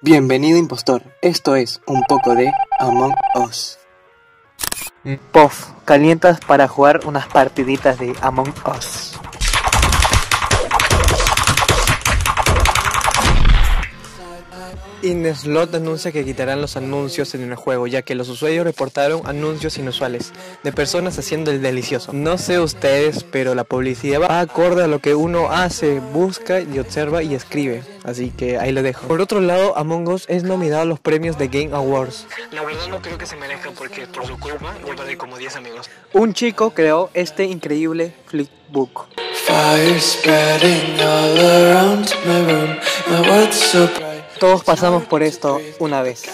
Bienvenido impostor, esto es un poco de Among Us. Pof, calientas para jugar unas partiditas de Among Us. InSlot anuncia que quitarán los anuncios en el juego, ya que los usuarios reportaron anuncios inusuales de personas haciendo el delicioso. No sé ustedes, pero la publicidad va acorde a lo que uno hace, busca y observa y escribe. Así que ahí lo dejo. Por otro lado, Among Us es nominado a los premios de Game Awards. La verdad no creo que se merezca porque por su culpa yo perdí como 10 amigos. Un chico creó este increíble flipbook. Fire spreading all around my room. My world's so. Todos pasamos por esto una vez.